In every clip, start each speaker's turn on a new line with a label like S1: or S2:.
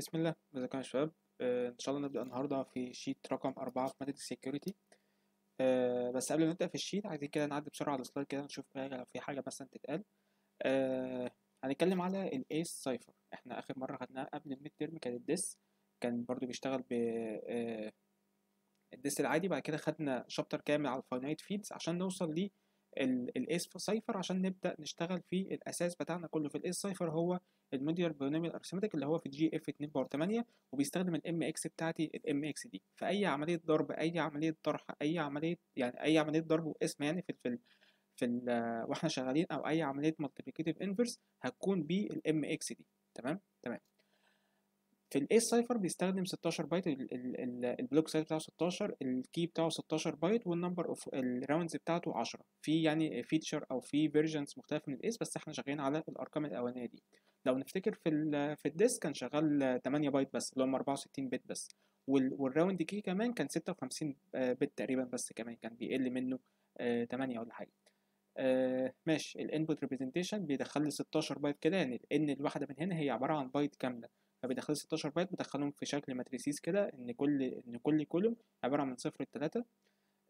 S1: بسم الله. ازيكم يا شباب. آه، إن شاء الله نبدأ النهاردة في sheet رقم أربعة في مادة ال security آه، بس قبل ما نبدأ في ال sheet عايزين كده نعدي بسرعة على ال slide كده نشوف حاجة لو في حاجة مثلا تتقال. آه، هنتكلم على ال AES cipher إحنا آخر مرة خدناها قبل ال midterm كان ال DES كان برضو بيشتغل ب آه، ال DES العادي. بعد كده خدنا chapter كامل على ال finite fields عشان نوصل ليه ال AES cipher عشان نبدأ نشتغل في الأساس بتاعنا كله. في ال AES cipher هو ال modular polynomial arithmetic اللي هو في GF 2 power 8 وبيستخدم ال m x بتاعتي ال m x دي. في اي عملية ضرب أي عملية طرح أي عملية يعني أي عملية ضرب واسم يعني في في في ال وإحنا شغالين أو أي عملية multiplicative inverse هتكون بال m x دي. تمام؟ تمام. في ال AES cipher بيستخدم 16 byte ال block size بتاعه 16 ال key بتاعه 16 byte وال number of ال rounds بتاعته 10 في يعني feature أو في versions مختلفة من ال AES بس إحنا شغالين على الأرقام الأولانية دي. لو نفتكر في ال في ال DES كان شغال 8 بايت بس اللي هم 64 bit بس. وال round key كمان كان 56 bit تقريبا بس كمان كان بيقل منه 8 ولا حاجة. آه ماشي. ال input representation بيدخل لي 16 بايت كده يعني ان الواحدة من هنا هي عبارة عن بايت كاملة. فبيدخل 16 بايت بدخلهم في شكل matrices كده إن كل إن كل column عبارة عن صفر لتلاتة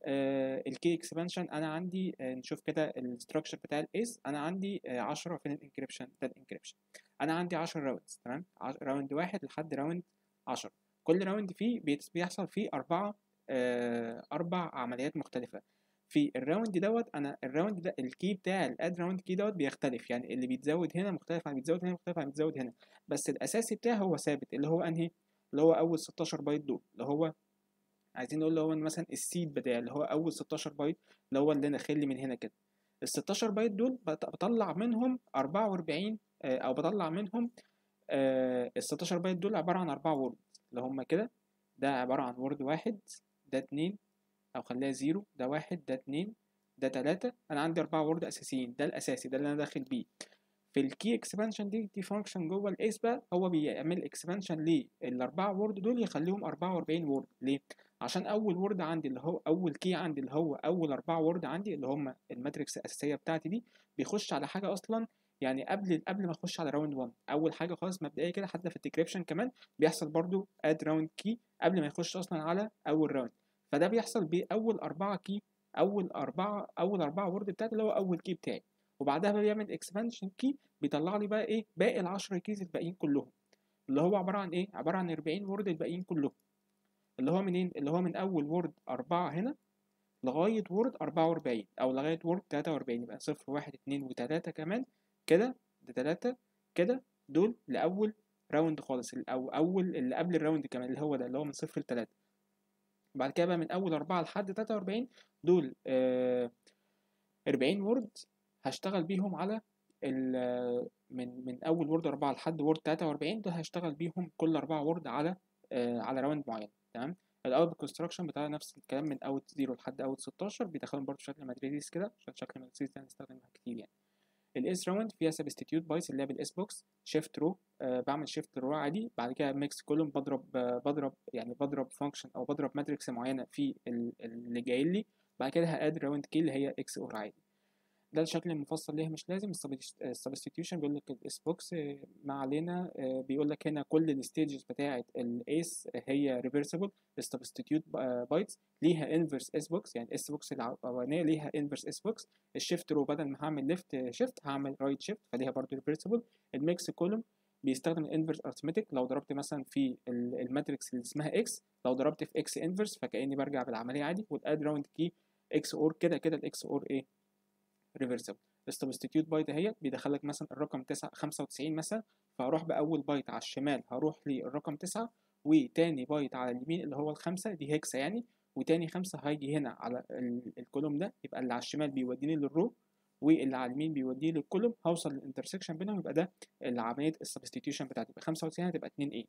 S1: آه ال key expansion أنا عندي آه نشوف كده ال structure بتاع ال AES أنا عندي آه 10 فين ال encryption ده ال encryption أنا عندي 10 rounds تمام؟ round واحد لحد round 10 كل round فيه بيحصل فيه أربعة آه أربع عمليات مختلفة. في ال round دوت أنا ال round ده ال key بتاع ال add round key دوت بيختلف. يعني اللي بيتزود هنا مختلف عن بيتزود هنا مختلف عن بيتزود هنا. بس الأساسي بتاعه هو ثابت اللي هو أنهي؟ اللي هو أول 16 بايت دول. اللي هو عايزين نقول اللي هو مثلا ال seed بتاعي اللي هو أول 16 بايت اللي هو اللي داخل لي من هنا كده. ال 16 بايت دول بطلع منهم 44 أو بطلع منهم ال 16 بايت دول عبارة عن 4 word اللي هم كده ده عبارة عن word واحد ده اتنين أو خليها zero ده واحد ده اتنين ده تلاتة. أنا عندي أربعة word أساسيين ده الأساسي ده اللي أنا داخل بيه. في ال key expansion دي دي function جوه ال AES بقى هو بيعمل expansion للاربعة word دول يخليهم أربعة وأربعين word ليه؟ عشان أول word عندي اللي هو أول key عندي اللي هو أول أربعة word عندي اللي هم ال matrix الأساسية بتاعتي دي بيخش على حاجة أصلا يعني قبل قبل ما أخش على round 1 أول حاجة خالص مبدئية كده حتى في ال decryption كمان بيحصل برضو add round key قبل ما يخش أصلا على أول round فده بيحصل بأول أربعة key أول أربعة أول أربعة word بتاعتي اللي هو أول key بتاعي. وبعدها بقى بيعمل expansion key بيطلع لي بقى إيه؟ باقي العشرة keys الباقيين كلهم. اللي هو عبارة عن إيه؟ عبارة عن 40 word الباقيين كلهم. اللي هو منين؟ اللي هو من أول word أربعة هنا لغاية word أربعة وأربعين أو لغاية word تلاتة وأربعين يبقى صفر واحد اتنين وتلاتة كمان. كده ده تلاتة. كده دول لأول round خالص أو أول اللي قبل ال round كمان اللي هو ده اللي هو من صفر لتلاتة. بعد كده بقى من أول أربعة لحد تلاتة وأربعين دول أربعين word هشتغل بيهم على من من أول word أربعة لحد word تلاتة وأربعين دول هشتغل بيهم كل أربعة word على على round معين تمام؟ ال out construction بتاع نفس الكلام من out zero لحد out ستاشر بيدخلهم برضه شكل matrices كده عشان شكل matrices ده هنستخدمها كتير يعني. ال AES round فيها substitute bytes اللي هي بال S-box shift row آه بعمل shift row عادي بعد كده mix column بضرب آه بضرب يعني بضرب function أو بضرب matrix معينة في اللي جاي لي بعد كده add round key اللي هي XOR عادي ده الشكل المفصل ليها مش لازم ال substitution بيقول لك ال S-box ما علينا آه بيقول لك هنا كل ال stages بتاعة ال AES هي reversible ال substitute bytes ليها inverse S-box يعني S-box الاولانيه ليها inverse S-box ال shift row بدل ما هعمل left shift هعمل right shift فليها برضه reversible ال mix column بيستخدم ال inverse arithmetic لو ضربت مثلا في ال matrix اللي اسمها X لو ضربت في X inverse فكأني برجع بالعملية عادي وال add round key XOR كده كده ال XOR إيه reversible ال substitute byte اهي بيدخلك مثلا الرقم 9 95 مثلا فهروح بأول بايت على الشمال هروح للرقم 9 وتاني بايت على اليمين اللي هو الخمسة دي hexa يعني وتاني خمسة هاجي هنا على ال column ده يبقى اللي على الشمال بيوديني لل row واللي على اليمين بيوديني لل column هوصل لل intersection بينهم يبقى ده عملية ال substitution بتاعتي يبقى 95 هتبقى 2 a.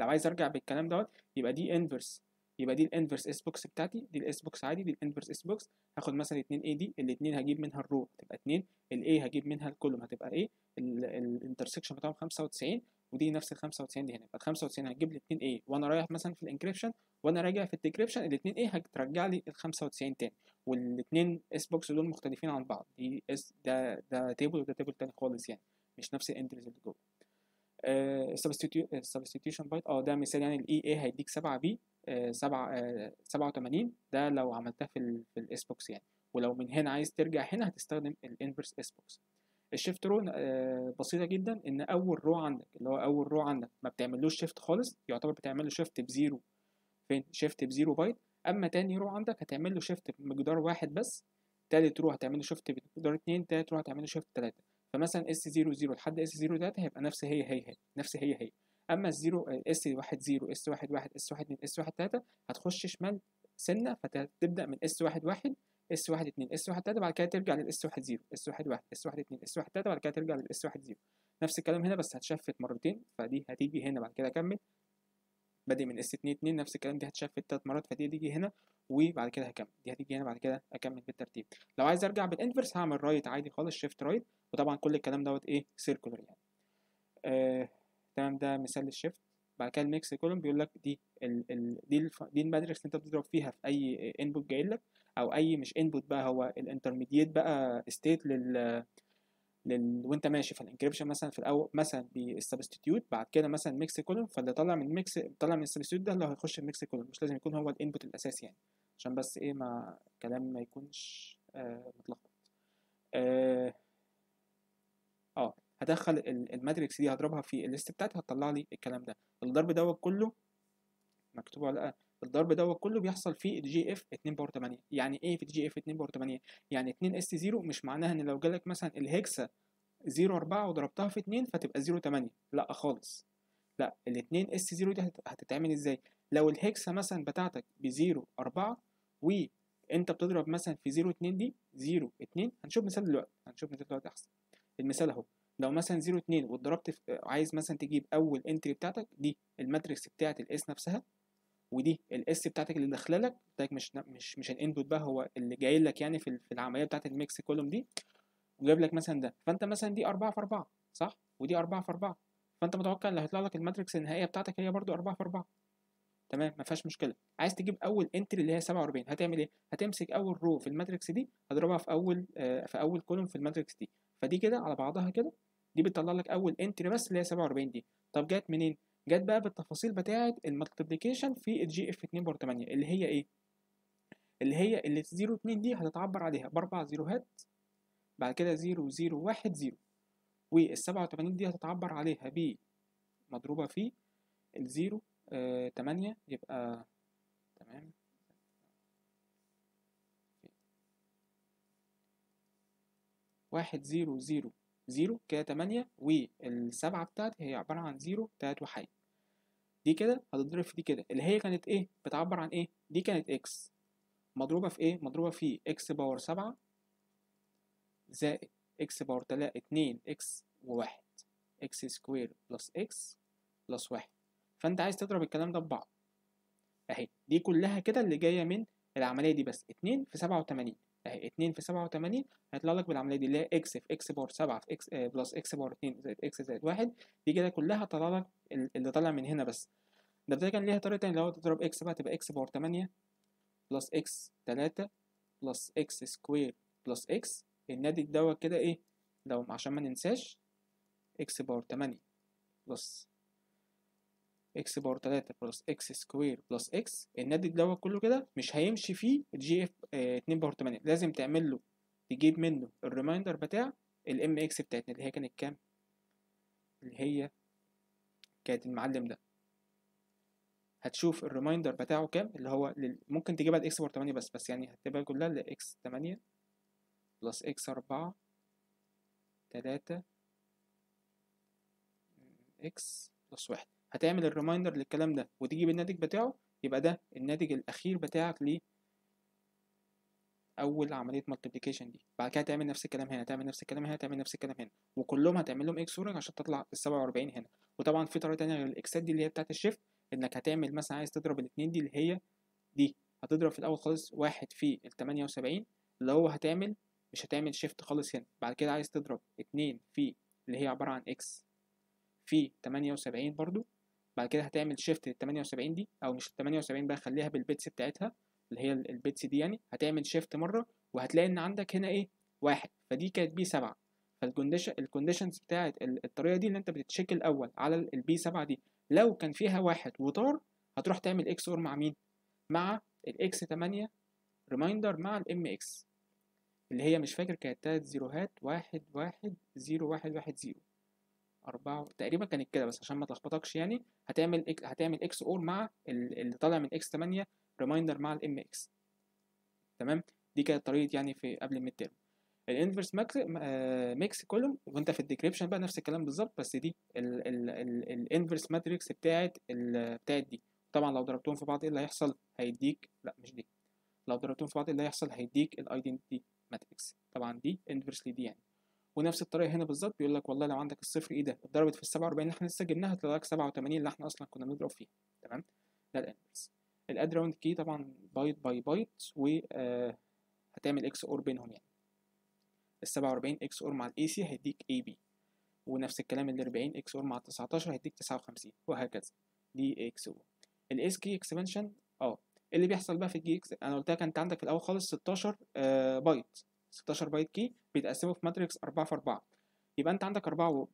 S1: لو عايز أرجع بالكلام دوت يبقى دي inverse يبقى دي ال inverse S-box بتاعتي دي ال S-box عادي دي ال inverse S-box هاخد مثلا 2 a دي الاثنين هجيب منها ال row هتبقى 2 ال A هجيب منها ال column هتبقى إيه ال intersection بتاعهم 95 ودي نفس ال 95 دي هنا. يبقى ال 95 هتجيب لي 2 a. وأنا رايح مثلا في ال encryption وأنا راجع في ال decryption ال 2 a هترجع لي ال 95 تاني. والاثنين S-box دول مختلفين عن بعض. دي S ده ده table وده table تاني خالص يعني. مش نفس ال entries اللي جوه. ال substitution byte آه ده مثال يعني ال E A هيديك 7 B 7 87 ده لو عملتها في في ال S-box يعني. ولو من هنا عايز ترجع هنا هتستخدم ال inverse S-box ال shift row بسيطة جدا إن أول row عندك اللي هو أول row عندك ما بتعملوش shift خالص يعتبر بتعمل له shift ب zero. فين؟ shift ب zero byte. أما تاني row عندك هتعمل له shift بمقدار واحد بس. تالت row هتعمل له shift بمقدار اتنين تالت row هتعمل له shift تلاتة. فمثلا S 0 0 لحد S 0 3 هيبقى نفس هي هي هي نفس هي هي. أما ال zero S 1 0 S 1 1 S 1 2 S 1 3 هتخش شمال سنة فتبدأ من S 1 1 S 1 2 S 1 3 بعد كده ترجع لل S 1 0 S 1 1 S 1 2 S 1 3 بعد كده ترجع لل S 1 0 نفس الكلام هنا بس هت shift مرتين فدي هتيجي هنا بعد كده أكمل. بادئ من S 2 2 نفس الكلام دي هت shift ثلاث مرات فدي هتيجي هنا وبعد كده هكمل. دي هتيجي هنا بعد كده أكمل بالترتيب. لو عايز أرجع بال inverse هعمل right عادي خالص shift right وطبعا كل الكلام دوت إيه؟ circular يعني. آه تمام ده مثال لل shift بعد كده ال mix column بيقول لك دي ال ال دي الف... دي ال matrix اللي انت بتضرب فيها في أي input جاي لك أو أي مش input بقى هو ال intermediate بقى state لل لل... وأنت ماشي. في ال encryption مثلا في الأول مثلا بال substitute بعد كده مثلا mix column فاللي طالع من ال mix طالع من ال substitute ده اللي هيخش ال mix column مش لازم يكون هو ال input الأساسي يعني. عشان بس إيه ما كلام ما يكونش آه متلخبط. آه, آه. هدخل ال matrix دي هضربها في ال state بتاعتي هتطلع لي الكلام ده. الضرب دوت كله مكتوب على الضرب دوت كله بيحصل في ال GF 2 power 8 يعني إيه في ال GF 2 power 8 يعني 2 اس 0 مش معناها إن لو جالك مثلا ال hexa 0 4 وضربتها في 2 فتبقى 0 8 لأ خالص. لأ ال 2 اس 0 دي هتتعمل إزاي؟ لو ال hexa مثلا بتاعتك ب 0 4 وانت بتضرب مثلا في 0 2 دي 0 2 هنشوف مثال دلوقتي. هنشوف مثال دلوقتي أحسن. المثال أهو. لو مثلا 0 2 واتضربت في عايز مثلا تجيب أول entry بتاعتك دي ال matrix بتاعت ال AES نفسها ودي ال S بتاعتك اللي داخلة لك بتاعتك مش مش مش ال input بقى هو اللي جاي لك يعني في العملية بتاعت ال mix column دي وجايب لك مثلا ده. فأنت مثلا دي 4 في 4 صح؟ ودي 4 في 4 فأنت متوقع اللي هيطلع لك ال matrix النهائية بتاعتك هي برضو 4 في 4 تمام؟ ما فيهاش مشكلة. عايز تجيب أول entry اللي هي 47 هتعمل إيه؟ هتمسك أول row في ال matrix دي هتضربها في أول آه في أول column في ال matrix دي. فدي كده على بعضها كده دي بتطلع لك أول entry بس اللي هي 47 دي. طب جت منين؟ جت بقى بالتفاصيل بتاعه ال multiplication في ال GF 2 power 8 اللي هي إيه؟ اللي هي اللي 0 2 دي هتتعبر عليها بأربع زيروهات بعد كده 0 0 1 0 وال 87 دي هتتعبر عليها ب مضروبة في ال zero آه 8 يبقى تمام. واحد zero zero. zero كده تمانية والسبعة بتاعتي هي عبارة عن zero تلات وحيد دي كده هتضرب في دي كده. اللي هي كانت إيه؟ بتعبر عن إيه؟ دي كانت x. مضروبة في إيه؟ مضروبة في x power سبعة زائد x power تلاتة اتنين x وواحد x square plus x plus واحد. فأنت عايز تضرب الكلام ده ببعض. أهي. دي كلها كده اللي جاية من العملية دي بس. اتنين في سبعة وتمانين. اهي 2 في 87 هيطلع لك بالعملية دي اللي هي x في x power 7 في x آه plus x power 2 زائد x زائد 1 دي كده كلها طلع لك اللي طالع من هنا بس. ده بتاعي كان ليها طريقة تانية لو تضرب x بقى تبقى x power 8 plus x 3 plus x square plus x. الناتج دوت كده إيه؟ لو عشان ما ننساش x power 8 plus x power 3 plus x square plus x الناتج دوت كله كده مش هيمشي فيه ال GF 2 power 8 لازم تعمل له تجيب منه ال remainder بتاع ال m x بتاعتنا اللي هي كانت كام؟ اللي هي كانت المعلم ده. هتشوف ال remainder بتاعه كام؟ اللي هو لل... ممكن تجيبها ل x power 8 بس بس يعني هتبقى كلها ل x 8 plus x 4 3 x plus 1 هتعمل ال remainder للكلام ده وتجيب الناتج بتاعه يبقى ده الناتج الأخير بتاعك ل أول عملية multiplication دي. بعد كده تعمل نفس الكلام هنا تعمل نفس الكلام هنا تعمل نفس الكلام هنا. وكلهم هتعمل لهم إكس ورج عشان تطلع ال 47 هنا. وطبعا في طريقة تانية غير ال x ات دي اللي هي بتاعت ال shift إنك هتعمل مثلا عايز تضرب الاثنين دي اللي هي دي. هتضرب في الأول خالص واحد في ال 78 اللي هو هتعمل مش هتعمل shift خالص هنا. بعد كده عايز تضرب اتنين في اللي هي عبارة عن x في 78 برضو. بعد كده هتعمل shift لل 78 دي أو مش ال 78 بقى خليها بال bits بتاعتها اللي هي ال bits دي يعني. هتعمل shift مرة وهتلاقي إن عندك هنا إيه؟ واحد. فدي كانت b سبعة. فال condition ال conditions بتاعت الطريقة دي اللي أنت بت check الأول على ال b 7 دي. لو كان فيها واحد وطار هتروح تعمل XOR مع مين؟ مع ال x 8 remainder مع ال m x اللي هي مش فاكر كانت تلات zero هات واحد واحد zero واحد واحد zero. أربعة تقريبا كانت كده بس عشان ما تلخبطكش يعني هتعمل X... هتعمل XOR مع اللي طالع من x 8 remainder مع ال m x تمام؟ دي كانت طريقة يعني في قبل ال midterm ال inverse max mix column وأنت في ال decryption بقى نفس الكلام بالظبط بس دي ال inverse matrix بتاعت بتاعت دي. طبعا لو ضربتهم في بعض إيه اللي هيحصل؟ هيديك لا مش دي. لو ضربتهم في بعض إيه اللي هيحصل؟ هيديك ال identity matrix طبعا دي inverse لدي يعني. ونفس الطريقة هنا بالظبط بيقول لك والله لو عندك الصفر إيه ده؟ اتضربت في ال 47 اللي إحنا لسه جبناها هتطلع لك 87 اللي إحنا أصلا كنا بنضرب فيها تمام؟ ده ال inverse ال add round key طبعا byte by byte و آه هتعمل XOR بينهم يعني. ال 47 XOR مع ال AC هيديك EB ونفس الكلام ال 40 XOR مع 19 هيديك 59 وهكذا. دي XOR ال S key expansion آه. اللي بيحصل بقى في ال g x أنا قلت لك انت عندك في الأول خالص 16 آه بايت 16 byte key بيتقسموا في matrix 4 في 4 يبقى أنت عندك 4 word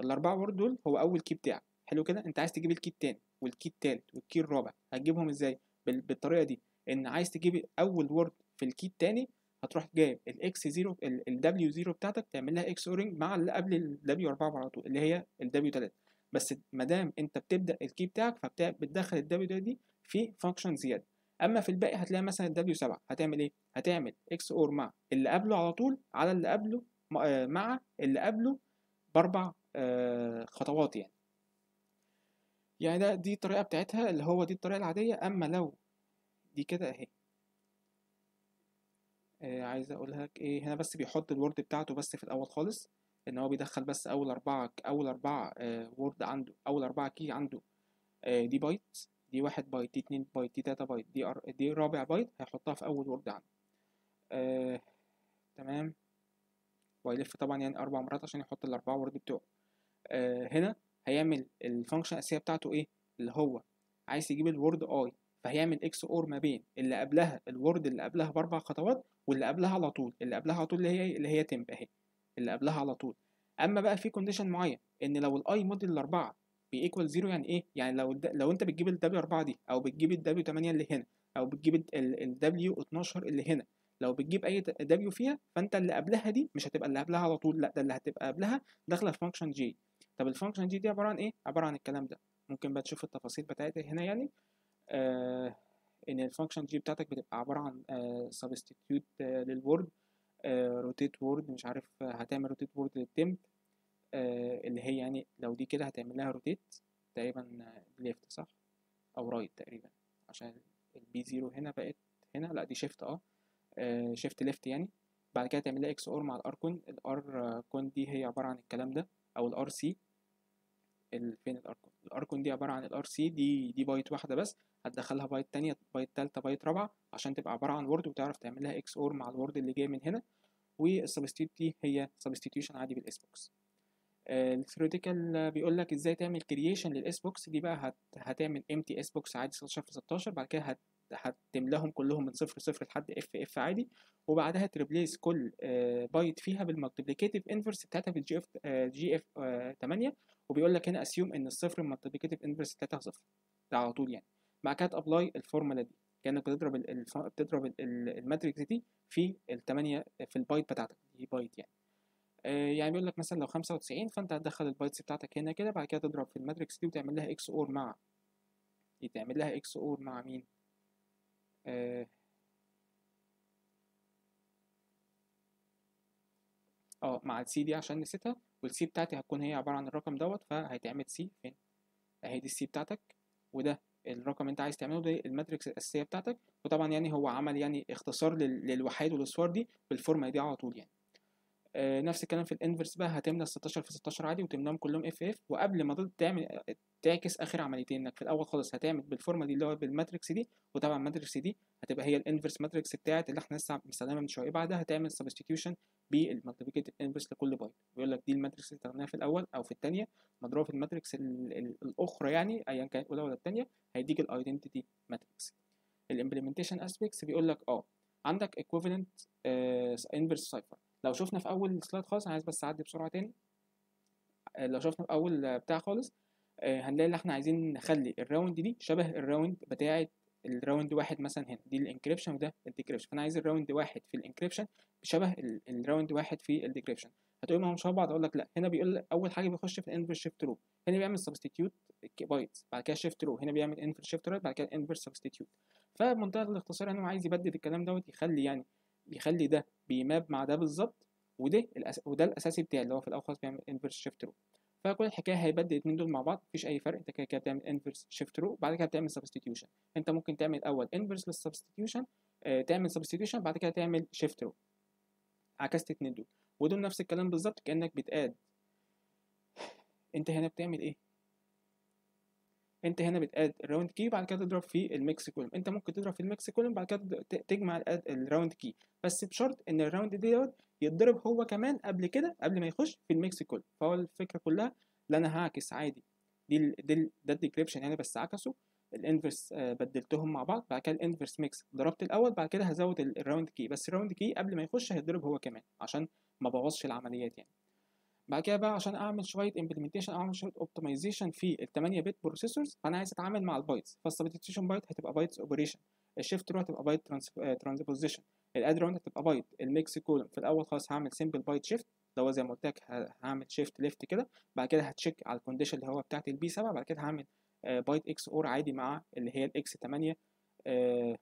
S1: الأربعة word دول هو أول key بتاعك. حلو كده؟ أنت عايز تجيب ال key التاني وال key التالت وال key الرابع. هتجيبهم إزاي؟ بالطريقة دي. إن عايز تجيب أول word في ال key التاني هتروح جايب الاكس 0 الدبليو 0 بتاعتك تعمل لها XORing مع اللي قبل الدبليو 4 على طول اللي هي الدبليو 3 بس ما دام أنت بتبدأ ال key بتاعك فبتدخل ال w دي في function زيادة. أما في الباقي هتلاقي مثلا الدبليو 7 هتعمل إيه؟ هتعمل XOR مع اللي قبله على طول على اللي قبله مع اللي قبله بأربع خطوات يعني. يعني ده دي الطريقة بتاعتها اللي هو دي الطريقة العادية. أما لو دي كده أهي. آه عايز أقول لك إيه هنا بس بيحط ال word بتاعته بس في الأول خالص. إن هو بيدخل بس أول أربعة أول أربعة آه word عنده أول أربعة key عنده آه دي بايت دي واحد بايت دي اتنين بايت دي تلاتة بايت دي أر... دي رابع بايت هيحطها في أول word عنده آه تمام. وهيلف طبعا يعني أربع مرات عشان يحط الأربعة word بتوعه. آه هنا هيعمل ال function الأساسية بتاعته إيه؟ اللي هو عايز يجيب ال word i فهيعمل XOR ما بين اللي قبلها ال word اللي قبلها بأربع خطوات واللي قبلها على طول. اللي قبلها على طول اللي هي اللي هي temp أهي. اللي قبلها على طول. أما بقى في condition معين إن لو ال i mod الأربعة ب equal zero يعني إيه؟ يعني لو لو أنت بتجيب الدبليو 4 دي أو بتجيب الدبليو 8 اللي هنا أو بتجيب الدبليو 12 اللي هنا لو بتجيب أي دبليو فيها فأنت اللي قبلها دي مش هتبقى اللي قبلها على طول لأ ده اللي هتبقى قبلها داخلة في function g طب ال function g دي عبارة عن إيه؟ عبارة عن الكلام ده. ممكن بقى تشوف التفاصيل بتاعتها هنا يعني. آه إن ال function g بتاعتك بتبقى عبارة عن substitute لل word rotate word مش عارف هتعمل rotate word لل temp اللي هي يعني لو دي كده هتعمل لها rotate تقريبا left صح؟ أو right تقريبا عشان ال b zero هنا بقت هنا لأ دي shift آه. shift left يعني. بعد كده تعمل لها XOR مع ال Rcon ال Rcon دي هي عبارة عن الكلام ده أو ال RC فين ال Rcon ال Rcon دي عبارة عن ال RC دي دي بايت واحدة بس. هتدخلها بايت تانية بايت تالتة بايت رابعة عشان تبقى عبارة عن word وتعرف تعمل لها XOR مع ال word اللي جاي من هنا. وال substitute دي هي substitution عادي بال S-box ال theoretical بيقول لك إزاي تعمل creation لل S-box دي بقى هت... هتعمل امتي S-box عادي 16 في 16 بعد كده هت... هتملاهم كلهم من صفر صفر لحد FF عادي. وبعدها to replace كل بايت فيها بال multiplicative inverse بتاعتها في ال GF GF 8 وبيقول لك هنا assume إن الصفر ال multiplicative inverse بتاعتها صفر ده على طول يعني. بعد كده to apply ال formula دي كأنك بتضرب. بتضرب ال matrix دي في الثمانية في البايت بتاعتك دي بايت يعني. آه يعني بيقول لك مثلا لو 95 فأنت هتدخل ال bytes بتاعتك هنا كده بعد كده تضرب في ال matrix دي وتعمل لها XOR مع. تعمل لها XOR مع مين؟ آه. آه مع السي دي عشان نسيتها والسي بتاعتي هتكون هي عبارة عن الرقم دوت فهيتعمل سي فين؟ أهي دي السي بتاعتك وده الرقم أنت عايز تعمله ده ال matrix الأساسية بتاعتك. وطبعا يعني هو عمل يعني اختصار للوحيد والاصفار دي بال form ة دي على طول يعني. آه نفس الكلام في ال inverse بقى هتملى 16 في 16 عادي وتملاهم كلهم FF وقبل ما تعمل تعكس آخر عمليتين انك في الأول خالص هتعمل بال form ة دي اللي هو بال matrix دي وطبعا ال matrix دي هتبقى هي ال inverse matrix بتاعت اللي إحنا لسه مستخدمها من شوية. بعدها هتعمل substitution بال multiplicative inverse لكل بايت بيقول لك دي ال matrix اللي استخدمناها في الأول أو في الثانية مضروبة في ال matrix الأخرى يعني ايا كانت الأولى ولا الثانية هيديك ال identity matrix ال implementation aspects بيقول لك آه عندك equivalent inverse cipher لو شفنا في أول slide خالص أنا عايز بس أعدي بسرعة تاني. آه، لو شفنا في أول بتاع خالص آه، هنلاقي ان إحنا عايزين نخلي ال round دي شبه ال round بتاعه ال round واحد مثلا هنا. دي ال encryption وده ال decryption فأنا عايز ال round واحد في ال encryption شبه ال- الround واحد في ال decryption هتقول ما هم شبه بعض؟ أقول لك لا. هنا بيقول أول حاجة بيخش في ال inverse shift row هنا بيعمل substitute bytes بعد كده shift row هنا بيعمل inverse shift right بعد كده inverse substitute فبمنتهى الاختصار يعني هو عايز يبدل الكلام دوت يخلي يعني يخلي ده بي map مع ده بالظبط وده الأس... وده الأساسي بتاعي اللي هو في الأول بيعمل inverse shift row فكل الحكاية هيبدل الاثنين دول مع بعض مفيش أي فرق أنت كده كده بتعمل inverse shift row بعد كده بتعمل substitution أنت ممكن تعمل أول inverse لل substitution آه تعمل substitution بعد كده تعمل shift row عكست الاثنين دول. ودول نفس الكلام بالظبط كأنك بت add أنت هنا بتعمل إيه؟ انت هنا بت add ال round key بعد كده تضرب في ال mix column. انت ممكن تضرب في ال mix column بعد كده تجمع ال round key. بس بشرط إن ال round دوت يتضرب هو كمان قبل كده قبل ما يخش في ال mix column. فهو الفكرة كلها اللي أنا هعكس عادي. دي ال دي ال ده ال decryption يعني بس عكسه. ال inverse آه بدلتهم مع بعض بعد كده ال inverse mix. ضربت الأول بعد كده هزود ال- round key. بس ال round key قبل ما يخش هيتضرب هو كمان عشان ما بوظش العمليات يعني. بعد كده بقى عشان أعمل شوية implementation أعمل شوية optimization في ال 8 bit processors فأنا عايز أتعامل مع ال bytes. فال substitution byte هتبقى bytes operation ال shift row هتبقى byte transposition ال add round هتبقى byte ال mix column في الأول خالص هعمل simple byte shift اللي هو زي ما قلت لك هعمل shift left كده بعد كده هت check على ال condition اللي هو بتاعت ال b 7 بعد كده هعمل byte XOR عادي مع اللي هي ال x 8 آه،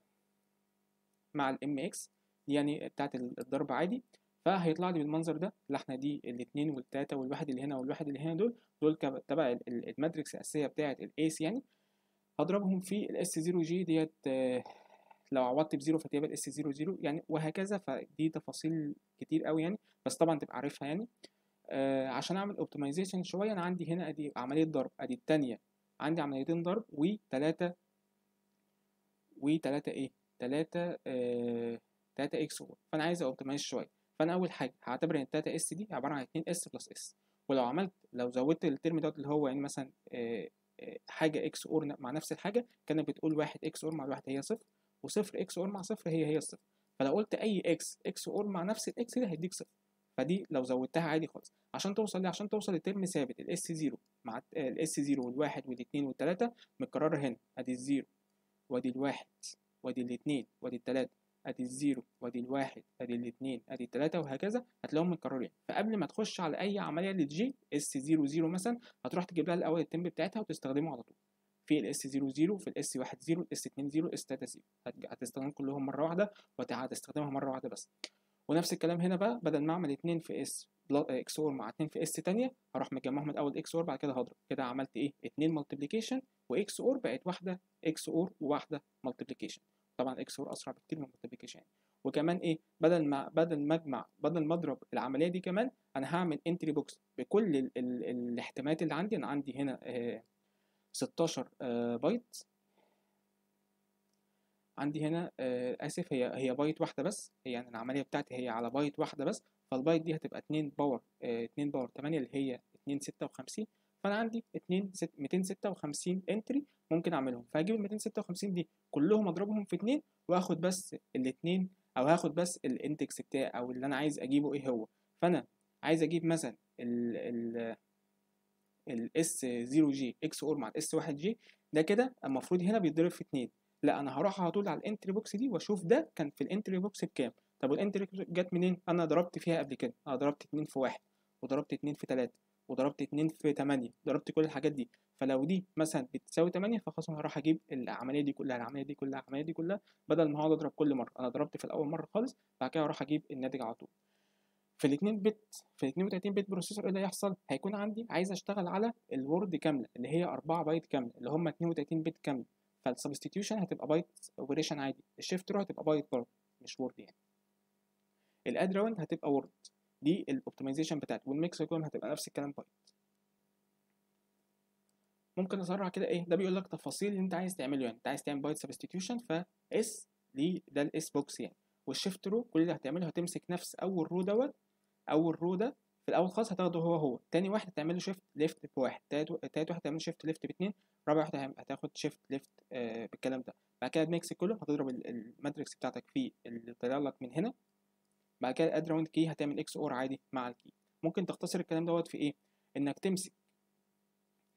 S1: مع ال m x يعني بتاعت الضرب عادي. فهيطلع لي بالمنظر ده اللي إحنا دي الاثنين والتلاتة والواحد اللي هنا والواحد اللي هنا دول دول تبع ال- ال- matrix الأساسية بتاعه ال AES يعني. هضربهم في ال S 0 j ديت آه، لو عوضت ب zero فتبقى ال S 0 0 يعني وهكذا. فدي تفاصيل كتير قوي يعني بس طبعا تبقى عارفها يعني. آه عشان أعمل optimization شوية أنا عندي هنا أدي عملية ضرب أدي الثانية عندي عمليتين ضرب وثلاثه وثلاثه إيه؟ ثلاثة آه 3 XOR فأنا عايز optimize شوية. فأنا أول حاجة هعتبر إن التلاتة S دي عبارة عن 2 S plus S ولو عملت لو زودت ال term دوت اللي هو يعني مثلا آه، آه، حاجة XOR مع نفس الحاجة كانت بتقول واحد XOR مع الواحد هي صفر وصفر XOR مع صفر هي هي الصفر فلو قلت أي x XOR مع نفس ال x ده هيديك صفر. فدي لو زودتها عادي خالص. عشان توصل ليه؟ عشان توصل ل term ثابت ال S 0 مع ال S 0 والواحد والاثنين والثلاثه متكررة هنا. أدي ال zero وأدي الواحد وأدي الاثنين وأدي الثلاثه ادي ال zero وادي الواحد ادي الاثنين ادي الثلاثه وهكذا هتلاقيهم متكررين. فقبل ما تخش على أي عملية لل j S 0 0 مثلا هتروح تجيب لها الأول ال term بتاعتها وتستخدمه على طول. في ال S 0 0 في ال S 1 0 ال S 2 0 ال S 3 0 هتستخدمهم كلهم مرة واحدة وهتستخدمها مرة واحدة بس. ونفس الكلام هنا بقى بدل ما أعمل 2 في S XOR مع 2 في S تانية هروح مجمعهم الأول XOR بعد كده هضرب. كده عملت إيه؟ 2 multiplication و XOR بقت واحدة XOR وواحدة multiplication طبعا XOR أسرع بكتير من ال multiplication يعني. وكمان إيه؟ بدل ما بدل ما اجمع بدل ما أضرب العملية دي كمان أنا هعمل entry box بكل ال ال الاحتمالات اللي عندي. أنا عندي هنا آه 16 آه بايت عندي هنا آه آسف هي هي بايت واحدة بس. يعني العملية بتاعتي هي على بايت واحدة بس. فالبايت دي هتبقى 2 power آه 2 power 8 اللي هي 256 فأنا عندي 2 set 256 entry ممكن أعملهم. فهجيب ال 256 دي كلهم أضربهم في 2 وآخد بس الاثنين أو هاخد بس ال index بتاعي أو اللي أنا عايز أجيبه إيه هو. فأنا عايز أجيب مثلا ال ال ال S 0 j XOR مع ال S 1 j ده كده المفروض هنا بيتضرب في 2 لا أنا هروح على طول على ال entry box دي وأشوف ده كان في ال entry box بكام. طب وال entry جت منين؟ أنا ضربت فيها قبل كده. أنا ضربت 2 في 1 وضربت 2 في 3 وضربت 2 في 8 ضربت كل الحاجات دي. فلو دي مثلا بتساوي 8 فخلاص أنا هروح أجيب العملية دي كلها العملية دي كلها العملية دي كلها بدل ما هقعد أضرب كل مرة. أنا ضربت في الأول مرة خالص بعد كده أروح أجيب الناتج على طول. في ال 2 bit في ال 32 bit processor إيه اللي هيحصل؟ هيكون عندي عايز أشتغل على ال word كاملة اللي هي 4 بايت كاملة اللي هم 32 bit كاملة. فال substitution هتبقى byte operation عادي ال shift row هتبقى بايت برضه مش word يعني. ال add round هتبقى word. دي ال optimization بتاعتي وال mix column هتبقى نفس الكلام بايت ممكن أسرع كده إيه ده بيقول لك تفاصيل اللي أنت عايز تعمله يعني. أنت عايز تعمل byte substitution ف S دي ده ال S box يعني. وال shift row كل اللي هتعمله هتمسك نفس أول row دوت أول row ده في الأول خالص هتاخده هو هو. تاني واحد هتعمل له shift left بواحد. تالت واحد هتعمل shift left باتنين. رابع واحد هتاخد shift left آه بالكلام ده. بعد كده ال mix column هتضرب ال matrix بتاعتك في اللي طالع لك من هنا. بعد كده ال add round key هتعمل XOR عادي مع ال key ممكن تختصر الكلام دوت في إيه؟ إنك تمسك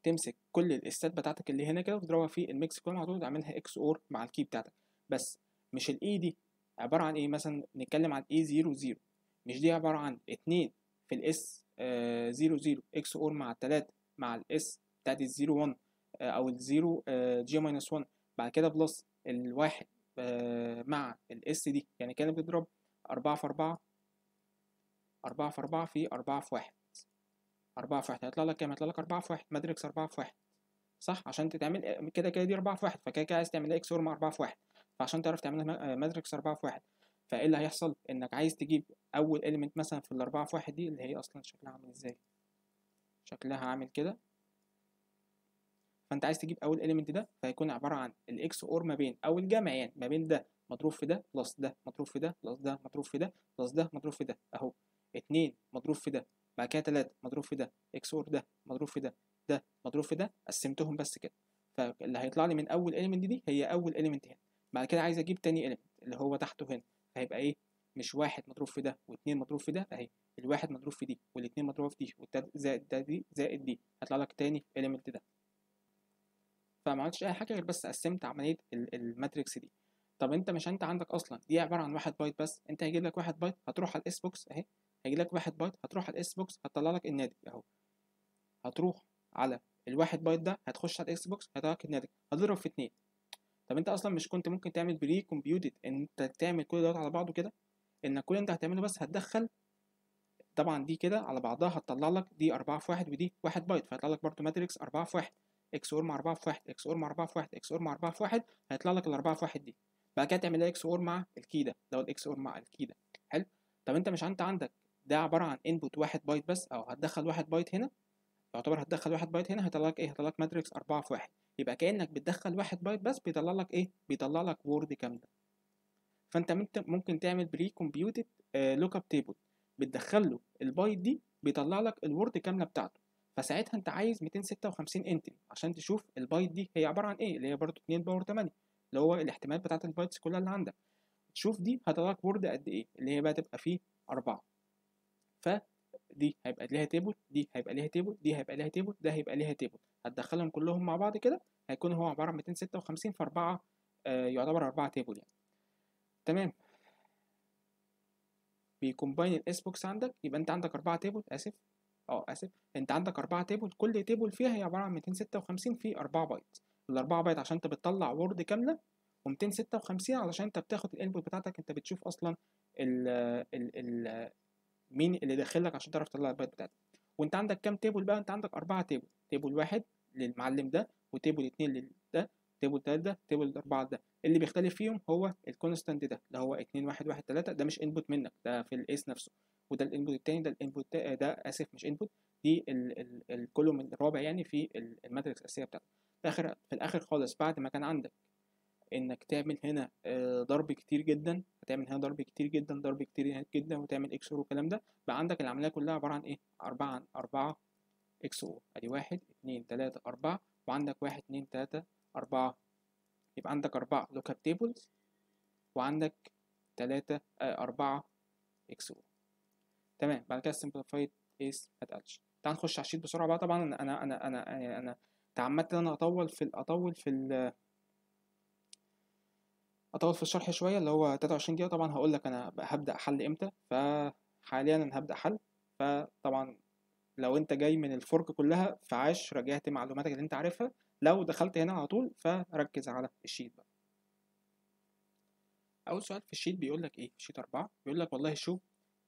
S1: تمسك كل ال states بتاعتك اللي هنا كده وتضربها في ال mix column على طول تعملها XOR مع ال key بتاعتك. بس مش ال E دي عبارة عن إيه؟ مثلا نتكلم عن E 0 0 مش دي عبارة عن 2 في ال S 0 0 XOR مع 3 مع ال S بتاعت ال 0 1 أو ال 0 j minus 1 بعد كده plus الواحد آه، مع ال S دي. يعني كانت بتضرب 4 في 4 4 في 4 في 4 في 1 4 في 1 هيطلع لك كام؟ هيطلع لك 4 في 1 matrix 4 في 1 صح عشان تتعمل كده كده دي 4 في 1 فكده كده عايز تعمل XOR مع 4 في 1 فعشان تعرف تعملها matrix 4 في 1 فايه اللي هيحصل؟ انك عايز تجيب اول element مثلا في ال 4 في 1 دي اللي هي أصلا شكلها عامل إزاي؟ شكلها عامل كده فانت عايز تجيب اول element ده فهيكون عباره عن ال XOR ما بين أو الجمع يعني ما بين ده مضروب في ده plus ده مضروب في ده plus ده مضروب في ده plus ده مضروب في ده اهو 2 مضروب في ده بعد كده 3 مضروب في ده XOR ده مضروب في ده ده مضروب في ده قسمتهم بس كده فاللي هيطلع لي من اول element دي هي اول element هنا بعد كده عايز أجيب تاني element اللي هو تحته هنا فهيبقى إيه مش واحد مضروب في ده واثنين مضروب في ده اهي الواحد مضروب في دي والاثنين مضروب في دي والتالت زائد ده دي زائد دي هيطلع لك تاني element ده فما عملتش اي حاجة غير بس قسمت عمليه ال matrix دي طب أنت مش أنت عندك أصلا دي عبارة عن واحد بايت بس أنت هيجيب لك واحد بايت هتروح على ال S box أهي هيجي لك واحد بايت هتروح على ال S box هتطلع لك الناتج أهو. هتروح على الواحد بايت ده هتخش على ال S box هيطلع لك الناتج هتضرب في اتنين. طب أنت أصلا مش كنت ممكن تعمل precomputed إن أنت تعمل كل دوت على بعضه كده؟ ان كل أنت هتعمله بس هتدخل طبعا دي كده على بعضها هتطلع لك دي 4 في 1 ودي 1 بايت فهيطلع لك برضه matrix 4 في 1 XOR مع 4 في 1 XOR مع 4 في 1 XOR مع 4 في 1 هيطلع لك ال 4 في 1 دي. بعد كده تعمل XOR مع ال key ده اللي ال XOR مع ال key ده حلو؟ طب انت مش انت عندك ده عبارة عن input 1 بايت بس أو هتدخل 1 بايت هنا يعتبر هتدخل 1 بايت هنا هيطلع لك إيه؟ هيطلع لك matrix 4 في 1 يبقى كأنك بتدخل 1 بايت بس بيطلع لك إيه؟ بيطلع لك word كاملة. فانت ممكن تعمل precomputed lookup table بتدخل له البايت دي بيطلع لك ال word كاملة بتاعته. فساعتها انت عايز 256 entry عشان تشوف البايت دي هي عبارة عن إيه؟ اللي هي برضه 2 power 8 اللي هو الاحتمالات بتاعت ال bytes كلها اللي عندك. تشوف دي هتطلع لك word قد إيه اللي هي بقى تبقى فيه 4 فدي هيبقى ليها table دي هيبقى ليها table دي هيبقى ليها table ده هيبقى ليها table. هتدخلهم كلهم مع بعض كده هيكون هو عبارة عن 256 في 4 آه يعتبر 4 table يعني. تمام. بي combine ال S box عندك يبقى أنت عندك 4 table آسف. آه آسف. أنت عندك 4 table كل table فيها هي عبارة عن 256 في 4 بايت ال 4 بايت عشان أنت بتطلع word كاملة و256 علشان أنت بتاخد ال input بتاعتك أنت بتشوف أصلا ال ال ال مين اللي داخل لك عشان تعرف تطلع البايت بتاعتك. وأنت عندك كام table بقى؟ أنت عندك 4 table table واحد للمعلم ده و table 2 لده table 3 ده table 4 ده. اللي بيختلف فيهم هو ال constant ده اللي هو 2 1 1 3 ده مش input منك ده في ال S نفسه. وده ال input التاني ده ال input ده آسف مش input دي ال column الرابع يعني في ال matrix الأساسية بتاعتك. في الآخر في الآخر خالص بعد ما كان عندك إنك تعمل هنا ضرب كتير جدا هتعمل هنا ضرب كتير جدا ضرب كتير جدا وتعمل XOR والكلام ده بقى عندك العملية كلها عبارة عن إيه؟ 4 عن 4 XOR أدي 1 2 3 4 وعندك 1 2 3 4 يبقى عندك 4 lookup tables وعندك 3 4 XOR تمام بعد كده simplified is ما اتقالش تعال نخش على ال sheet بسرعة بقى طبعا أنا أنا أنا أنا, أنا تعمدت ان أنا أطول في أطول في ال أطول في الشرح شوية اللي هو 23 دقيقة. طبعا هقول لك أنا هبدأ حل إمتى. فحاليا أنا هبدأ حل. فطبعا لو أنت جاي من الفرق كلها فعاش رجعت معلوماتك اللي أنت عارفها. لو دخلت هنا على طول فركز على ال sheet بقى. أول سؤال في ال sheet بيقول لك إيه؟ sheet 4 بيقول لك والله شوف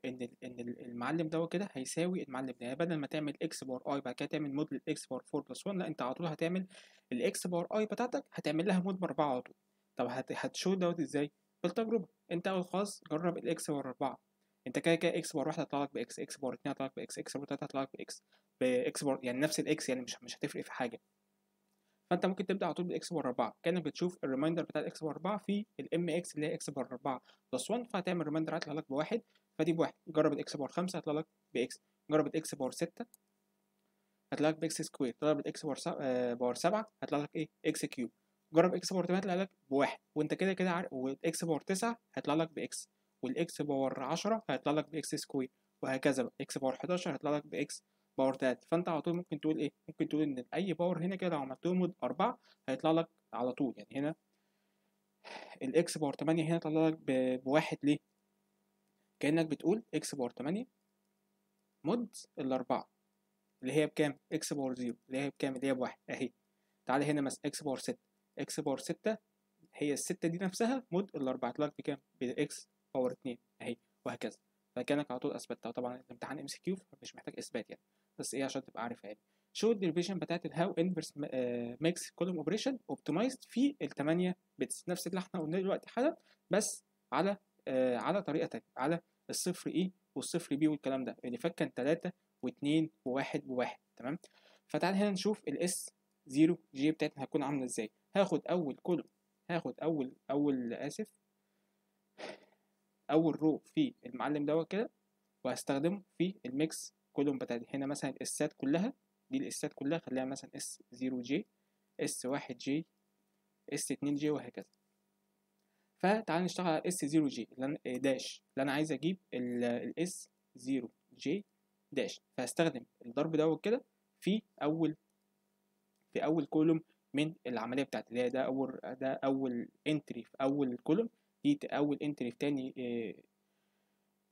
S1: ان ان المعلم ده كده هيساوي المعلم ده يعني بدل ما تعمل x power i بعد كده تعمل mod لل x power 4 plus 1 لا انت على طول هتعمل ال x power i بتاعتك هتعمل لها mod باربعه على طول طب هت show دوت إزاي بالتجربه انت اول خلاص جرب ال x power 4 انت كده كده x power 1 هيطلع لك ب x x power 2 هيطلع لك ب x x power 3 هيطلع لك ب x ب x power يعني نفس ال x يعني مش مش هتفرق في حاجة فانت ممكن تبدا على طول ب x power 4 كانك بتشوف ال remainder بتاع ال x power 4 في ال M x اللي هي x power 4 plus 1 فهتعمل remainder هيطلع لك بواحد فدي بواحد. جرب ال x power 5 هيطلع لك ب x جرب ال x power 6 هيطلع لك ب x square جرب ال x power 7 power 7 هيطلع لك إيه؟ x cube جرب x power 8 هيطلع لك بواحد. وأنت كده كده عارف وال x power 9 هيطلع لك ب x وال x power 10 هيطلع لك ب x square وهكذا x power 11 هيطلع لك ب x power 3 فأنت على طول ممكن تقول إيه؟ ممكن تقول إن أي power هنا كده لو عملت له mod 4 هيطلع لك على طول. يعني هنا ال x power 8 هنا طلع لك بواحد ليه؟ كأنك بتقول x power 8 mod الأربعة اللي هي بكام؟ x power 0 اللي هي بكام؟ اللي هي بواحد أهي. تعالى هنا مثلا x power 6 x power 6 هي الستة دي نفسها mod الأربعة يطلع لك بكام؟ ب x power اتنين أهي وهكذا. فكأنك على طول أثبتها. طبعا الامتحان MCQ مش محتاج إثبات يعني بس إيه عشان تبقى عارف يعني. show ال derivation بتاعت ال how inverse mix column operation optimized في ال 8 bits نفس اللي إحنا قلناه دلوقتي حالا بس على آه على طريقة تانية على الصفر E والصفر B والكلام ده اللي فات كان 3 و2 و1 و1 تمام؟ فتعال هنا نشوف ال S 0 j بتاعتنا هتكون عاملة إزاي. هاخد أول column هاخد أول أول آسف أول row في المعلم دوت كده وهستخدمه في ال mix column بتاعتي. هنا مثلا ال S ات كلها دي ال S ات كلها خليها مثلا S 0 j S 1 j S 2 j وهكذا. فتعال نشتغل على S 0 j dash اللي أنا عايز أجيب ال S 0 j dash فهستخدم الضرب دوت كده في أول في أول column من العملية بتاعتي اللي هي ده أول ده أول entry في أول column دي أول entry في تاني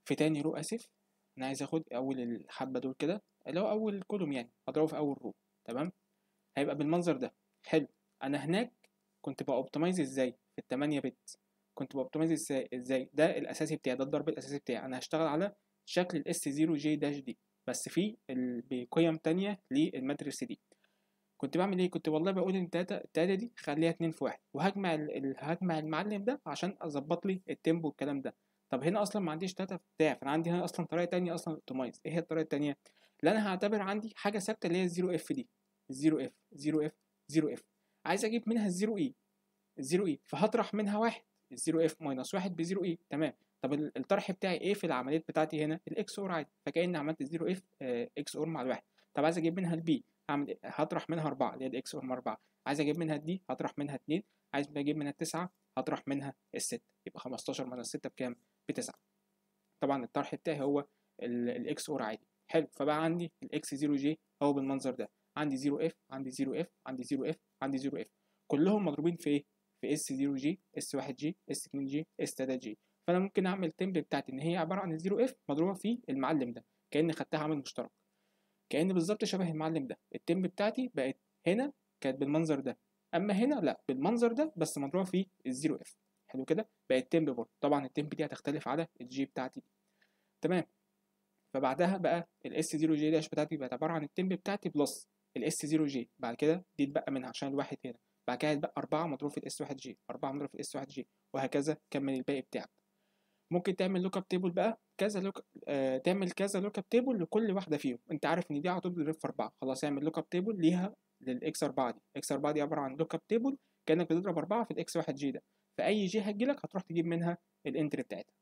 S1: في تاني row آسف. أنا عايز آخد أول الحبة دول كده اللي هو أول column يعني أضربه في أول row تمام؟ هيبقى بالمنظر ده. حلو. أنا هناك كنت ب optimize إزاي؟ في التمانية bit كنت ب optimize إزاي إزاي؟ ده الأساسي بتاعي ده الضرب الأساسي بتاعي. أنا هشتغل على شكل ال S 0 j dash دي بس في بقيم تانية لل matrix دي. كنت بعمل إيه؟ كنت والله بقول إن التلاتة التلاتة دي خليها اتنين في واحد. وهجمع ال... هجمع المعلم ده عشان أظبط لي ال temp والكلام ده. طب هنا أصلا ما عنديش تلاتة بتاع فانا عندي هنا أصلا طريقة تانية أصلا optimize إيه هي الطريقة التانية؟ اللي أنا هعتبر عندي حاجة ثابتة اللي هي ال zero F دي. ال zero F zero F zero F عايز أجيب منها ال zero E ال zero E فهطرح منها واحد. ال zero F minus واحد ب zero E تمام. طب الطرح بتاعي إيه في العمليات بتاعتي هنا؟ ال XOR عادي فكأني عملت ال zero F XOR مع الواحد. طب عايز أجيب منها ال B. هعمل هطرح منها 4 اللي هي ال XOR 4 عايز أجيب منها ال D هطرح منها 2 عايز أجيب منها التسعة هطرح منها الستة يبقى 15 من الستة بكام؟ بتسعة. طبعا الطرح بتاعي هو ال XOR عادي حلو. فبقى عندي ال S 0 j هو بالمنظر ده. عندي 0 F عندي 0 F عندي 0 F عندي 0 F. كلهم مضروبين في إيه؟ في S 0 j S 1 j S 2 j S 3 j فأنا ممكن أعمل temp بتاعتي إن هي عبارة عن ال zero F مضروبة في المعلم ده كأني خدتها عامل مشترك. كأن بالظبط شبه المعلم ده. ال temp بتاعتي بقت هنا كانت بالمنظر ده. أما هنا لا بالمنظر ده بس مضروبة في ال zero F حلو كده؟ بقت temp برضه طبعا ال temp دي هتختلف على ال j بتاعتي. تمام. فبعدها بقى ال S 0 j dash بتاعتي بقت عبارة عن ال temp بتاعتي plus ال S 0 j بعد كده دي اتبقى منها عشان الواحد هنا. بعد كده هيتبقى 4 مضروب في ال S 1 j 4 مضروب في ال S 1 j وهكذا كمل الباقي بتاعك. ممكن تعمل lookup table بقى كذا look آه تعمل كذا lookup table لكل واحدة فيهم. انت عارف إن دي على طول بتضرب في 4 خلاص اعمل lookup table ليها لل x 4 دي. x 4 دي عبارة عن lookup table كأنك بتضرب 4 في ال S 1 j ده. فأي j هتجيلك هتروح تجيب منها ال entry بتاعتها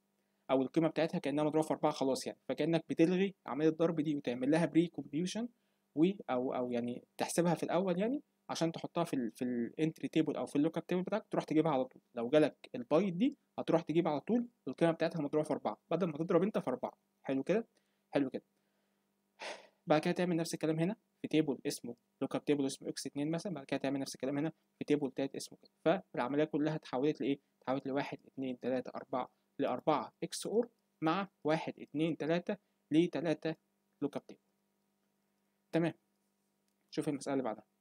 S1: أو القيمة بتاعتها كأنها مضروبة في 4 خلاص يعني. فكأنك بتلغي عملية الضرب دي وتعمل لها pre-computation و أو أو يعني تحسبها في الأول يعني عشان تحطها في ال في ال entry table أو في ال lookup table بتاعك تروح تجيبها على طول. لو جالك البايت دي هتروح تجيب على طول القيمة بتاعتها مضروبة في 4 بدل ما تضرب أنت في 4 حلو كده؟ حلو كده. بعد كده تعمل نفس الكلام هنا في table اسمه lookup table اسمه x 2 مثلا. بعد كده تعمل نفس الكلام هنا في table تالت اسمه كده. فالعملية كلها اتحولت لإيه؟ اتحولت ل 1 2 3 4 ل 4 XOR مع 1 2 3 ل 3 lookup table تمام. شوف المسألة اللي بعدها.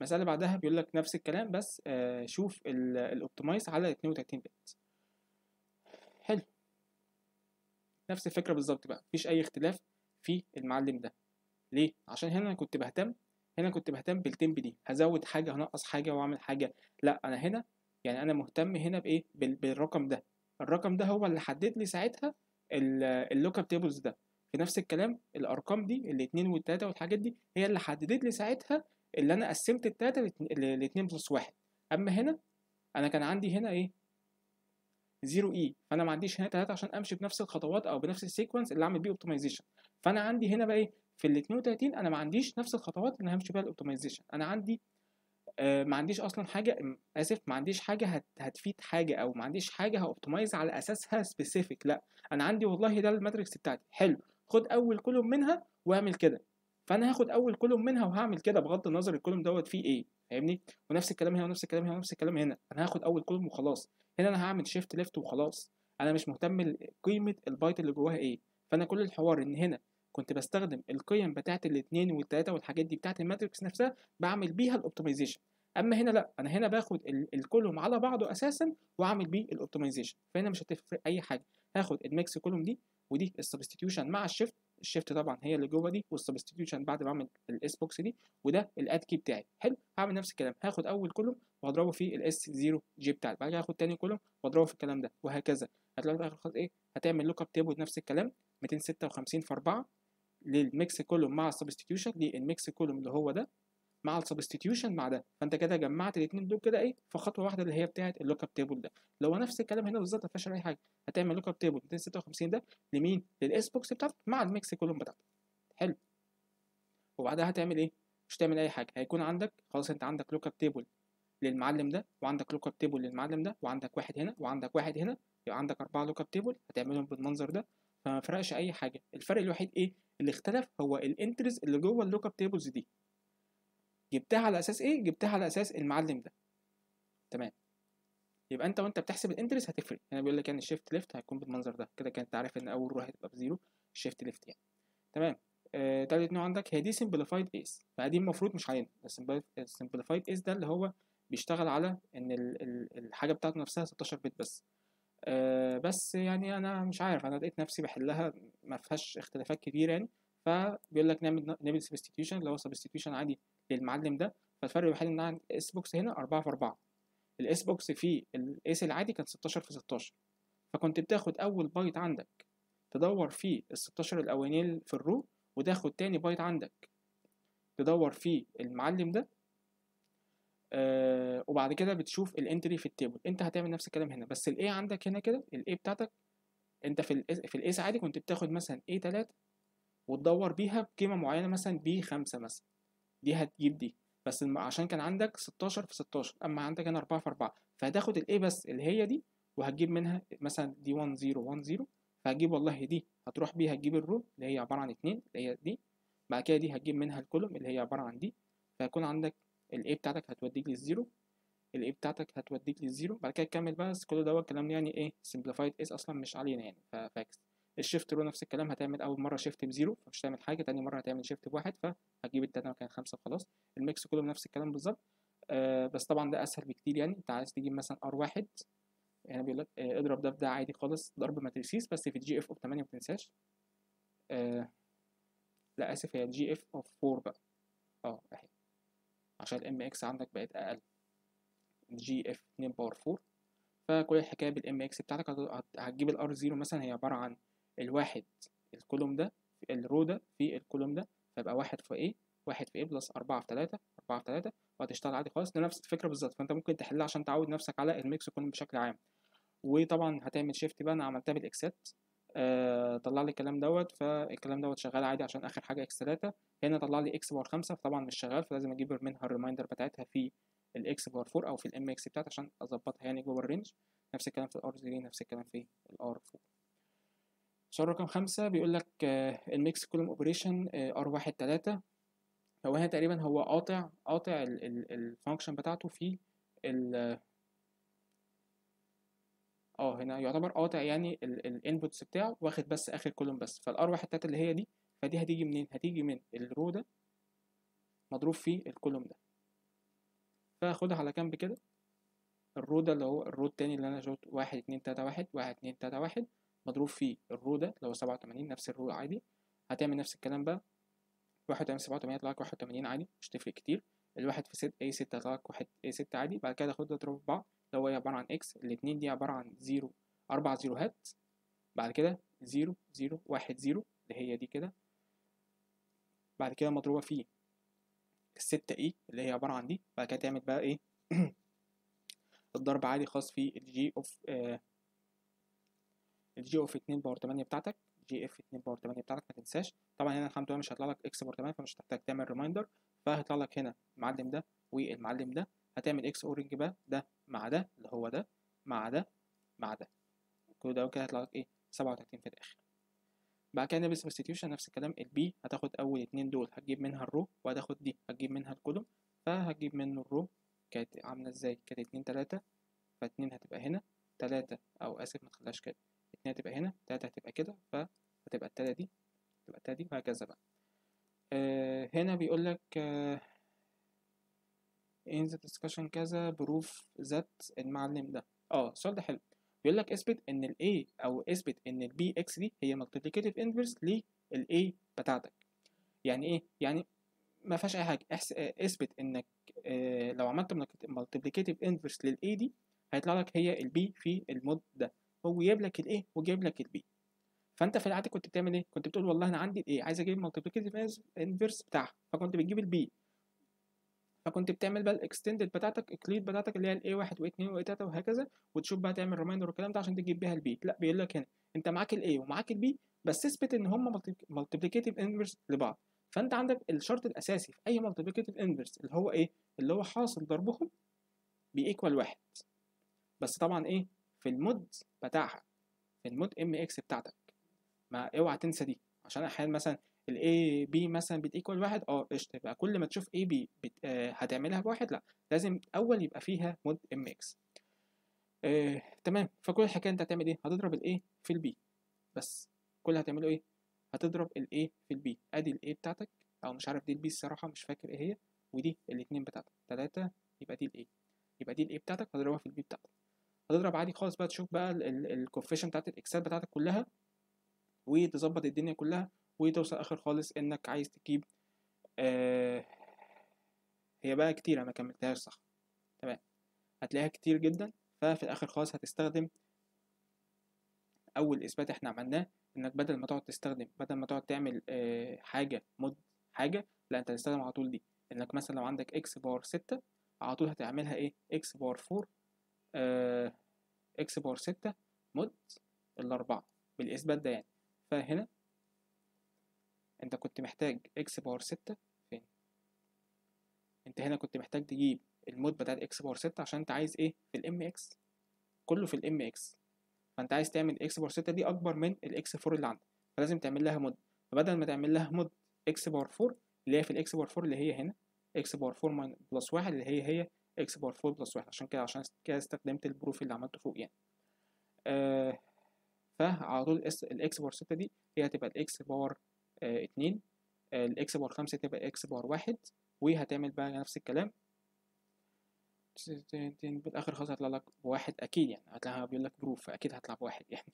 S1: المسألة اللي بعدها بيقول لك نفس الكلام بس آه شوف ال optimize على 32 bit حلو. نفس الفكرة بالظبط بقى. مفيش أي اختلاف في المعلم ده. ليه؟ عشان هنا كنت بهتم هنا كنت بهتم بال temp دي. هزود حاجة هنقص حاجة وأعمل حاجة. لا أنا هنا يعني أنا مهتم هنا بإيه؟ بالرقم ده. الرقم ده هو اللي حدد لي ساعتها ال lookup tables ده. في نفس الكلام الأرقام دي الاتنين والتلاتة والحاجات دي هي اللي حددت لي ساعتها اللي أنا قسمت التلاتة لاتنين plus واحد. أما هنا أنا كان عندي هنا إيه؟ zero E فأنا ما عنديش هنا تلاتة عشان أمشي بنفس الخطوات أو بنفس ال sequence اللي أعمل بيه optimization فأنا عندي هنا بقى إيه؟ في ال 32 أنا ما عنديش نفس الخطوات اللي همشي بيها ال optimization أنا عندي آه ما عنديش أصلا حاجة آسف ما عنديش حاجة هت هتفيد حاجة أو ما عنديش حاجة ه optimize على أساسها specific لأ أنا عندي والله ده ال matrix بتاعتي. حلو. خد أول column منها واعمل كده. فأنا هاخد أول column منها وهعمل كده بغض النظر ال column دوت فيه إيه فاهمني؟ ونفس الكلام هنا ونفس الكلام هنا ونفس الكلام هنا. أنا هاخد أول column وخلاص. هنا أنا هعمل shift left وخلاص. أنا مش مهتم قيمة البايت اللي جواها إيه. فأنا كل الحوار إن هنا كنت بستخدم القيم بتاعت الاثنين والثلاثه والحاجات دي بتاعت ال matrix نفسها بعمل بيها ال optimization أما هنا لأ أنا هنا باخد ال- ال column على بعضه أساسا وأعمل بيه ال optimization فهنا مش هتفرق أي حاجة. هاخد ال mix column دي ودي ال substitution مع ال shift ال shift طبعا هي اللي جوه دي وال substitution بعد ما اعمل ال S-box دي وده ال add key بتاعي. حلو؟ هعمل نفس الكلام. هاخد أول column واضربه في ال S 0 j بتاعي. بعد كده هاخد تاني column واضربه في الكلام ده وهكذا. هتلاقي في الآخر خالص إيه؟ هتعمل lookup table نفس الكلام 256 في 4 لل mix column مع ال substitution لل mix column اللي هو ده. مع ال substitution مع ده. فأنت كده جمعت الاثنين دول كده إيه في خطوة واحدة اللي هي بتاعه ال lookup table ده. لو نفس الكلام هنا بالظبط ما فيهاش أي حاجة. هتعمل lookup table 256 ده لمين؟ لل S-box بتاعتك مع ال mix column بتاعتك حلو. وبعدها هتعمل إيه؟ مش تعمل أي حاجة. هيكون عندك خلاص أنت عندك lookup table للمعلم ده وعندك lookup table للمعلم ده وعندك واحد هنا وعندك واحد هنا يبقى عندك أربعة lookup table هتعملهم بالمنظر ده. فما فرقش أي حاجة. الفرق الوحيد إيه؟ اللي اختلف هو ال entries اللي جوه ال lookup tables دي. جبتها على أساس إيه؟ جبتها على أساس المعلم ده. تمام. يبقى أنت وأنت بتحسب ال entries هتفرق. هنا بيقول لك يعني ال shift left هيكون بالمنظر ده. كده كانت عارف إن أول row هتبقى ب zero ال shift left يعني. تمام. آه تالت نوع عندك هي دي simplified AES فدي المفروض مش علينا. ال simplified AES ده اللي هو بيشتغل على إن ال ال الحاجة بتاعته نفسها 16 bit بس. آه بس يعني أنا مش عارف. أنا لقيت نفسي بحلها ما فيهاش اختلافات كبيره يعني. فبيقول لك نعمل نعمل substitution اللي هو substitution عادي للمعلم ده. فالفرق الوحيد إن عند S-box هنا 4 في 4 ال S-box في ال AES العادي كان 16 في 16 فكنت بتاخد أول بايت عندك تدور فيه ال 16 الاولانيين في ال row وتاخد تاني بايت عندك تدور فيه المعلم ده. آه وبعد كده بتشوف ال entry في ال table أنت هتعمل نفس الكلام هنا بس ال A عندك هنا كده ال A بتاعتك. أنت في ال في ال AES عادي كنت بتاخد مثلا A 3 وتدور بيها بقيمة معينة مثلا B 5 مثلا. دي هتجيب دي بس عشان كان عندك 16 في 16 أما عندك هنا 4 في 4 فهتاخد ال A بس اللي هي دي وهتجيب منها مثلا دي 1 0 1 0 فهتجيب والله دي هتروح بيها تجيب ال row اللي هي عبارة عن 2 اللي هي دي بعد كده دي هتجيب منها ال column اللي هي عبارة عن دي فهيكون عندك ال A بتاعتك هتوديك لل zero ال A بتاعتك هتوديك لل zero بعد كده تكمل بس كل دوت كلام يعني إيه simplified AES أصلا مش علينا يعني فاكس. ال shift row نفس الكلام هتعمل أول مرة shift ب zero فمش هتعمل حاجة تاني مرة هتعمل shift بواحد فهتجيب التلاته مكان خمسة وخلاص. ال mix كله نفس الكلام بالظبط. آه بس طبعا ده أسهل بكتير يعني. أنت عايز تجيب مثلا R واحد هنا بيقول لك آه اضرب ده في ده عادي خالص ضرب matrices بس في ال GF of 8 ما تنساش آه لا آسف هي ال GF of 4 بقى. آه اهي عشان ال M X عندك بقت أقل. GF 2 power 4 فكل الحكاية بال M X بتاعتك هت- هت- هتجيب ال R 0 مثلا هي عبارة عن الواحد ال column ده ال row ده في ال column ده فيبقى واحد في إيه واحد في إيه plus أربعة في تلاتة أربعة في تلاتة وهتشتغل عادي خالص. نفس الفكرة بالظبط. فأنت ممكن تحلها عشان تعود نفسك على ال mix column بشكل عام. وطبعا هتعمل shift بقى أنا عملتها بال X ات آه طلع لي الكلام دوت فالكلام دوت شغال عادي عشان آخر حاجة X تلاتة. هنا طلع لي X power خمسة فطبعا مش شغال فلازم أجيب منها ال remainder بتاعتها في ال X power four أو في ال M X بتاعتي عشان أظبطها يعني جوه ال range نفس الكلام في ال R 0 نفس الكلام في ال R 4 سؤال رقم خمسة بيقول لك ال mix column operation R واحد تلاتة. هو هنا تقريبا هو قاطع قاطع ال function بتاعته في ال آه هنا يعتبر قاطع يعني ال inputs بتاعه واخد بس آخر column بس. فال R واحد تلاتة اللي هي دي فدي هتيجي منين؟ هتيجي من ال row ده مضروب في ال column ده. فاخدها على جنب كده. ال row ده اللي هو ال row التاني اللي أنا شفت واحد اتنين تلاتة واحد واحد اتنين تلاتة واحد. مضروب في ال row ده اللي هو سبعة وتمانين نفس ال row عادي. هتعمل نفس الكلام بقى واحد وتمانين سبعة وتمانين يطلع لك واحد وتمانين عادي مش تفرق كتير. الواحد في ست A ستة يطلع لك واحد A ستة عادي. بعد كده تاخد اضرب في بعض اللي هو عبارة عن X الاتنين دي عبارة عن zero أربع زيروهات بعد كده zero zero واحد zero اللي هي دي كده. بعد كده مضروبة في الستة E اللي هي عبارة عن دي. بعد كده تعمل بقى إيه؟ الضرب عادي خاص في ال G of آه ال G of 2 power 8 بتاعتك GF 2 power 8 بتاعتك ما تنساش. طبعا هنا الحمد لله مش هيطلع لك X power 8 فمش هتحتاج تعمل remainder فهيطلع لك هنا المعلم ده والمعلم ده. هتعمل XORing بقى ده مع ده اللي هو ده مع ده مع ده. كل ده كده هيطلع لك إيه؟ 37 في الآخر. بعد كده نعمل substitution نفس الكلام ال B هتاخد أول اتنين دول هتجيب منها ال row وهتاخد دي هتجيب منها ال column فهتجيب منه الرو كانت عاملة إزاي؟ كانت اتنين تلاتة فاتنين هتبقى هنا تلاتة أو آسف متخليهاش كده. اتنين هتبقى هنا تلاتة هتبقى كده فهتبقى التلاتة دي تبقى التلاتة دي وهكذا بقى. آه هنا بيقول لك آه in the discussion كذا بروف ذات المعلم ده. آه السؤال ده حلو. بيقول لك اثبت إن ال A أو اثبت إن ال BX دي هي multiplicative inverse لل A بتاعتك. يعني إيه؟ يعني ما فيهاش أي حاجة. احس... اثبت إنك آه لو عملت multiplicative inverse لل A دي هيطلع لك هي ال B في ال mod ده. هو جايب لك ال A وجايب لك ال B فأنت في العاده كنت بتعمل إيه؟ كنت بتقول والله أنا عندي ال A عايز أجيب multiplicative inverse بتاعها. فكنت بتجيب ال B. فكنت بتعمل بقى ال extended بتاعتك ال Euclid بتاعتك اللي هي ال A 1 و2 و3 وهكذا وتشوف بقى تعمل remainder والكلام ده عشان تجيب بيها ال B لا بيقول لك هنا أنت معاك ال A ومعاك ال B بس اثبت إن هم multiplicative inverse لبعض. فأنت عندك الشرط الأساسي في أي multiplicative inverse اللي هو إيه؟ اللي هو حاصل ضربهم ب equal واحد. بس طبعا إيه؟ في ال mod بتاعها في ال mod M X بتاعتك. ما اوعى تنسى دي. عشان أحيانا مثلا ال A B مثلا بت equal واحد آه قشطة. يبقى كل ما تشوف A B بت... آه هتعملها بواحد. لا لازم أول يبقى فيها mod M X آه تمام. فكل الحكاية أنت هتعمل إيه؟ هتضرب ال A في ال B بس كل اللي هتعمله إيه؟ هتضرب ال A في ال B أدي ال A بتاعتك. أو مش عارف دي ال B الصراحة مش فاكر إيه هي. ودي الاثنين بتاعتك. تلاتة يبقى دي ال A يبقى دي ال A بتاعتك هتضربها في ال B بتاعتك. هتضرب عادي خالص بقى تشوف بقى ال coefficient بتاعت ال X ات بتاعتك كلها وتظبط الدنيا كلها وتوصل اخر خالص إنك عايز تجيب آه هي بقى كتير ما كملتهاش صح؟ تمام. هتلاقيها كتير جدا ففي الآخر خالص هتستخدم أول إثبات إحنا عملناه إنك بدل ما تقعد تستخدم بدل ما تقعد تعمل آه حاجة mod حاجة لا أنت هتستخدم على طول دي. إنك مثلا لو عندك X power ستة على طول هتعملها إيه؟ X power four آه X power ستة mod الأربعة بالإثبات ده يعني. فهنا أنت كنت محتاج X power ستة فين؟ أنت هنا كنت محتاج تجيب ال mod بتاع X power ستة عشان أنت عايز إيه؟ في ال M X كله في ال M X فأنت عايز تعمل X power ستة دي أكبر من ال X four اللي عندك. فلازم تعمل لها mod. فبدل ما تعمل لها mod X power four اللي هي في ال X power four اللي هي هنا X power four plus واحد اللي هي هي X power four plus واحد. عشان كده عشان كده استخدمت ال proof اللي عملته فوق يعني. آه فعلى طول ال X power ستة دي هي هتبقى ال X power آه اتنين. آه ال X power خمسة تبقى X power واحد وهتعمل بقى نفس الكلام. بالآخر خلاص هيطلع لك بواحد أكيد يعني. هتلاقيها بيقول لك proof فأكيد هطلع بواحد يعني.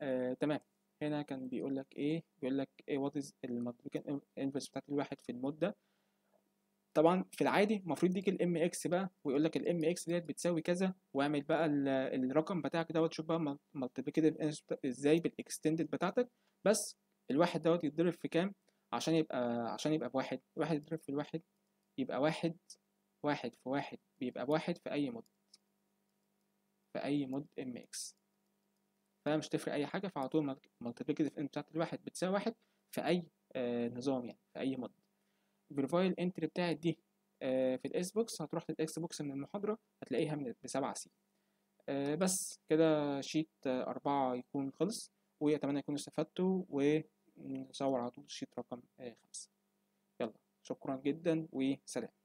S1: آه تمام. هنا كان بيقول لك إيه؟ بيقول لك إيه؟ what is ال multiplication inverse بتاعت الواحد في ال mod ده طبعا في العادي المفروض يجي ال M X بقى ويقول لك ال M X ديت بتساوي كذا واعمل بقى الرقم بتاعك دوت شوف بقى multiplicative إزاي بال extended بتاعتك. بس الواحد دوت يتضرب في كام؟ عشان يبقى عشان يبقى بواحد. الواحد يتضرب في الواحد يبقى واحد واحد في واحد بيبقى بواحد في أي mod. في أي mod M X فمش تفرق أي حاجة فعلى طول multiplicative inverse بتاعت الواحد بتساوي واحد في أي آه نظام يعني في أي mod. ال profile entry بتاعت دي آه في ال S box هتروح لل S box من المحاضرة هتلاقيها من بسبعة C آه بس كده شيت آه أربعة يكون خلص وأتمنى يكونوا استفدتوا ونصور على طول شيت رقم خمسة. يلا شكرا جدا وسلام.